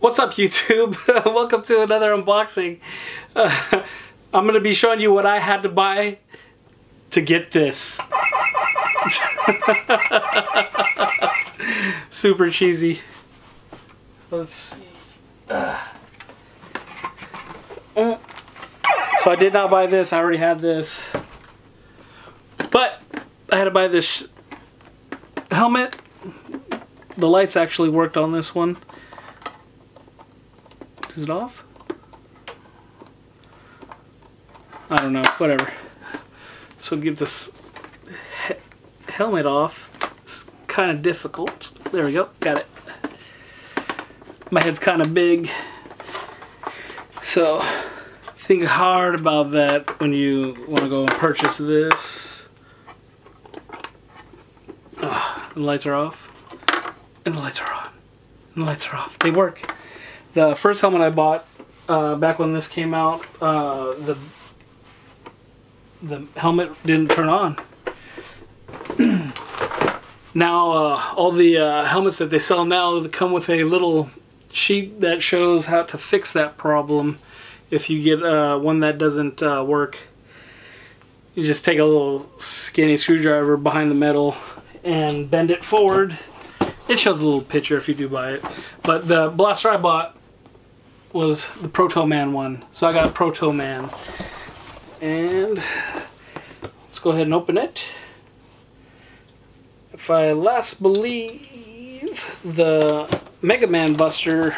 What's up YouTube? Welcome to another unboxing. Uh, I'm going to be showing you what I had to buy to get this. Super cheesy. Let's see. Uh. So I did not buy this. I already had this. But I had to buy this helmet. The lights actually worked on this one. Is it off? I don't know. Whatever. So get this he helmet off. It's kind of difficult. There we go. Got it. My head's kind of big. So think hard about that when you want to go and purchase this. The lights are off. And the lights are on. And the lights are off. They work. The first helmet I bought uh, back when this came out, uh, the the helmet didn't turn on. now uh, all the uh, helmets that they sell now come with a little sheet that shows how to fix that problem if you get uh, one that doesn't uh, work. You just take a little skinny screwdriver behind the metal and bend it forward. It shows a little picture if you do buy it. But the blaster I bought was the Proto Man one. So I got Proto Man. And let's go ahead and open it. If I last believe, the Mega Man Buster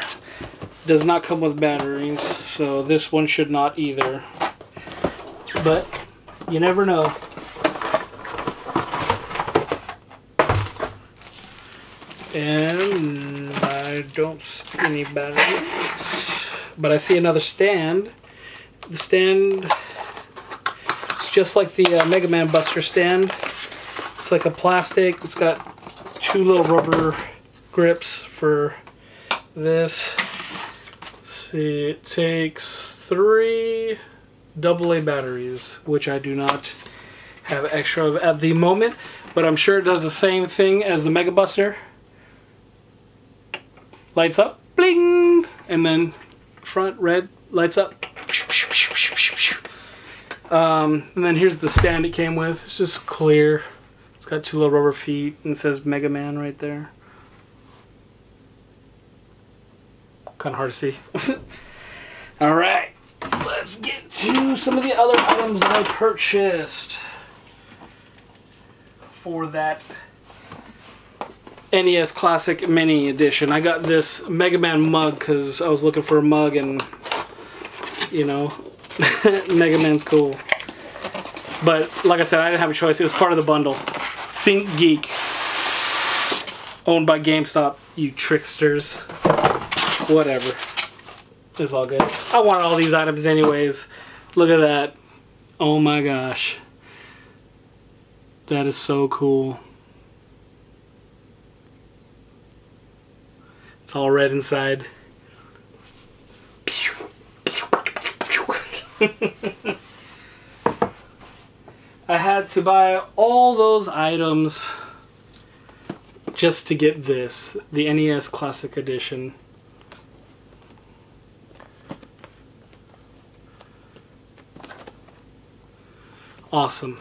does not come with batteries, so this one should not either. But you never know. And I don't see any batteries but I see another stand. The stand is just like the uh, Mega Man Buster stand. It's like a plastic. It's got two little rubber grips for this. see, it takes three AA batteries, which I do not have extra of at the moment, but I'm sure it does the same thing as the Mega Buster. Lights up, bling, and then front red lights up. Um, and then here's the stand it came with. It's just clear. It's got two little rubber feet and it says Mega Man right there. Kind of hard to see. Alright, let's get to some of the other items I purchased for that NES Classic Mini Edition. I got this Mega Man mug because I was looking for a mug and, you know, Mega Man's cool. But like I said, I didn't have a choice. It was part of the bundle. ThinkGeek. Owned by GameStop, you tricksters. Whatever. It's all good. I wanted all these items anyways. Look at that. Oh my gosh. That is so cool. It's all red inside. I had to buy all those items just to get this, the NES Classic Edition. Awesome.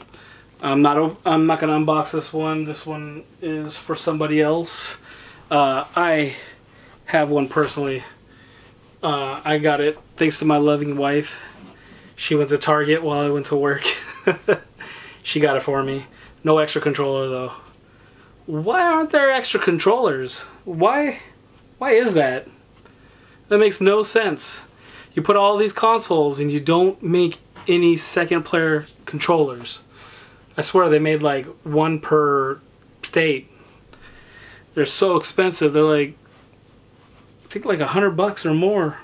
I'm not I'm not gonna unbox this one. This one is for somebody else. Uh, I have one personally. Uh, I got it thanks to my loving wife. She went to Target while I went to work. she got it for me. No extra controller though. Why aren't there extra controllers? Why? Why is that? That makes no sense. You put all these consoles and you don't make any second player controllers. I swear they made like one per state. They're so expensive. They're like think like a hundred bucks or more.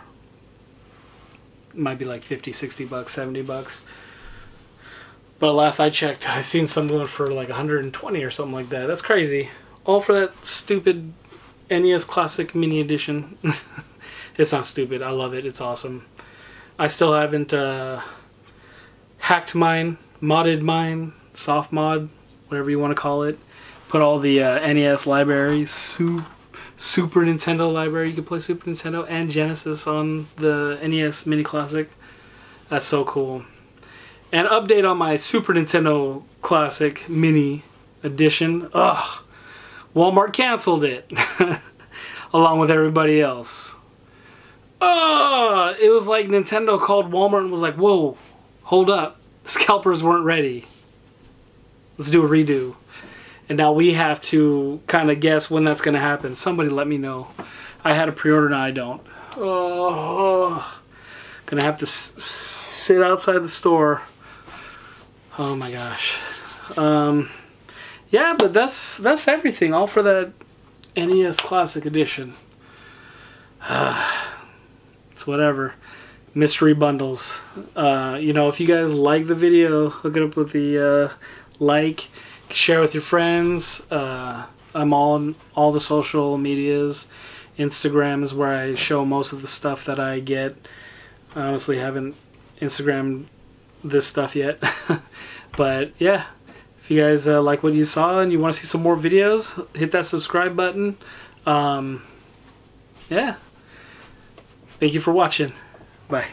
Might be like 50, 60 bucks, 70 bucks. But last I checked, I seen some going for like 120 or something like that. That's crazy. All for that stupid NES Classic Mini Edition. it's not stupid. I love it. It's awesome. I still haven't uh, hacked mine, modded mine, soft mod, whatever you want to call it. Put all the uh, NES libraries, soup, Super Nintendo library. You can play Super Nintendo and Genesis on the NES Mini Classic. That's so cool. And update on my Super Nintendo Classic Mini Edition. Ugh. Walmart canceled it. Along with everybody else. Ugh. It was like Nintendo called Walmart and was like, whoa, hold up. Scalpers weren't ready. Let's do a redo. And now we have to kind of guess when that's going to happen. Somebody let me know. I had a pre-order, now I don't. Oh, gonna have to sit outside the store. Oh my gosh. Um, yeah, but that's that's everything. All for that NES Classic Edition. Uh, it's whatever. Mystery bundles. Uh, you know, if you guys like the video, hook it up with the uh, like share with your friends. Uh, I'm on all the social medias. Instagram is where I show most of the stuff that I get. I honestly haven't Instagram this stuff yet. but yeah, if you guys uh, like what you saw and you want to see some more videos, hit that subscribe button. Um, yeah. Thank you for watching. Bye.